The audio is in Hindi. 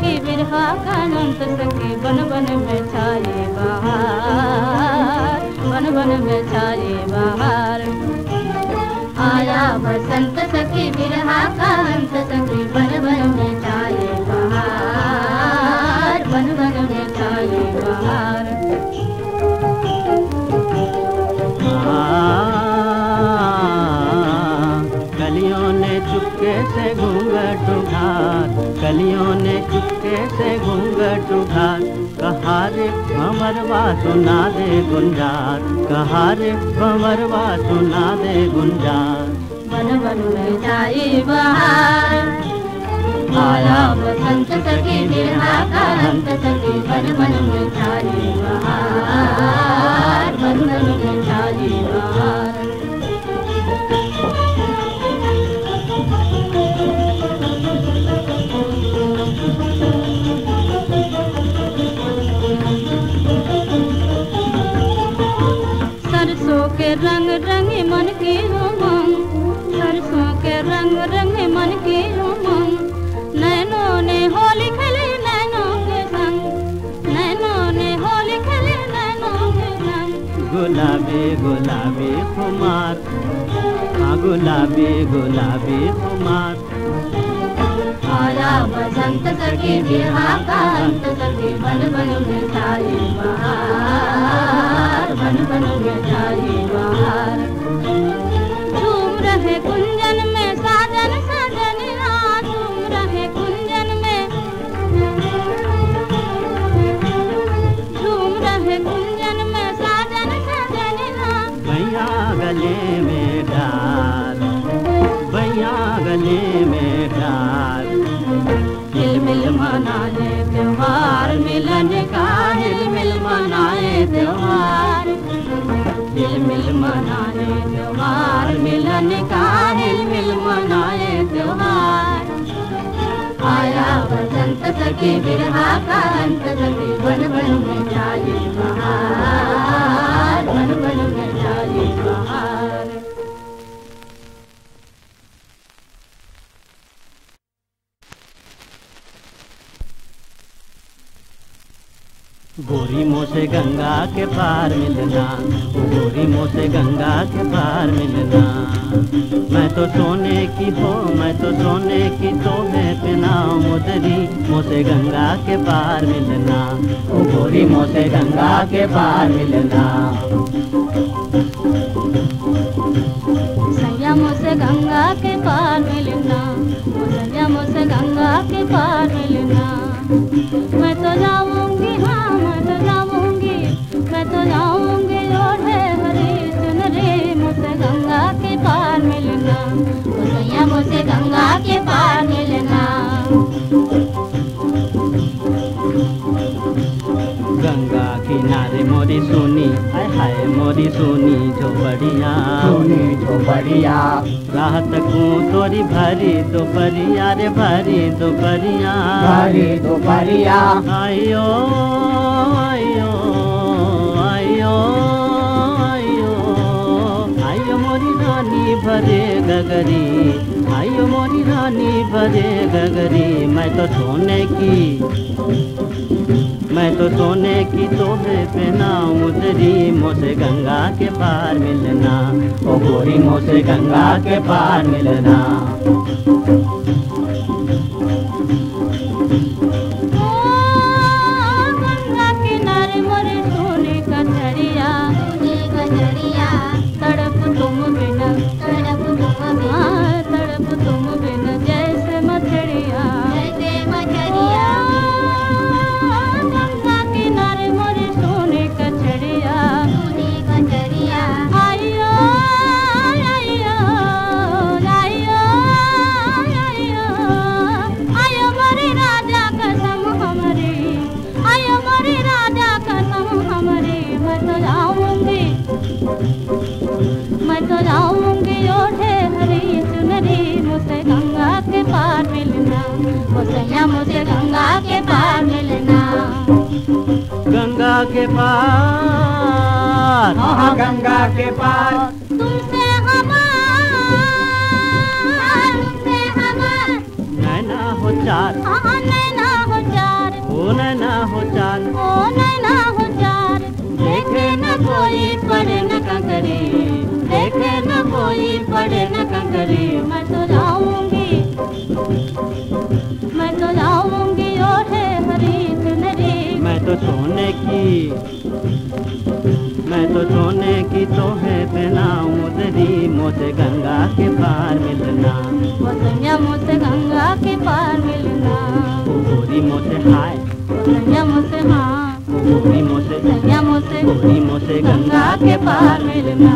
सखी बिरहा कानंत सखी बन बन में छाए बाहर, बन बन में छाए बाहर। आया बसंत सखी बिरहा कानंत सखी बन बन में छाए बाहर, बन बन में छाए बाहर। हाँ, गलियों ने चुपके से घूंघट उठा कलियों ने चुपके से घूंघट उठार। कहारे भंवरवा सुना दे गुंजार। कहारे भंवरवा सुना दे गुंजार। बन बन में जाई बहार। आया बसंत सखी बिरहा का अंत सखी। बन बन में जाई बहार। बन बन में जाई बहार। सरसों के रंग रंगे मन की उमंग सरसों के रंग रंगे मन की उमंग नैनों ने होली खेली नैनों के संग नैनों ने होली खेली नैनों के संग गुलाबी गुलाबी खुमार। हाँ गुलाबी गुलाबी खुमार। आया बसंत सखी बिरहा का अंत सखी बन बन में छाई बहार। बन बन में छाई बहार झूम रहे कुंजन में साजन साजन झूम रहे कुंजन में झूम रहे कुंजन में साजन साजन भैया गले में डाल, भैया गले में डाल। हिल मिल मनाए त्योहार मिलन का हिल मिल मनाए त्योहार आया बसंत सखी बिरहा का अंत सखी बन बन में जाए बहार गोरी मुँह से गंगा के पार मिलना, गोरी मुँह से गंगा के पार मिलना। मैं तो सोने की हो, मैं तो सोने की तो है पिना, मुदरी मुँह से गंगा के पार मिलना। गोरी मुँह गंगा के पार मिलना। संयम से गंगा के पार मिलना संयम से गंगा के पार मिलना। मैं तो जाऊँगी हाँ तो जाऊँगी ओढ़े हरी चुनरी मुझसे गंगा के पार मिलना। संयम से गंगा के पार मिलना। गंगा किनारे मोरी सोनी हाय हाय मोरी सोनी झोपड़िया। सोनी झोपड़िया। राहत को तोरी भरी दोपहरिया रे भरी दोपहरिया। भरी दोपहरिया। आयो गगरी। आयो मोरी रानी भरे गगरी। मैं तो सोने की, मैं तो सोने की तोहे पहना मुदरी मुझसे गंगा के पार मिलना। ओ गोरी मुझसे गंगा के पार मिलना। तड़प तुम बिन मुझे गंगा के पार मिलना। गंगा के पार। हाँ गंगा के पार। मैं तो सोने की तोहे है पहनाऊं तेरी मुझे गंगा के पार मिलना। वो सैया मुझसे गंगा के पार मिलना। गोरी मोसे हाय। दुनिया मुझे मुझसे हाँ। गोरी मुझे मुझसे गोरी मोसे गंगा के पार मिलना।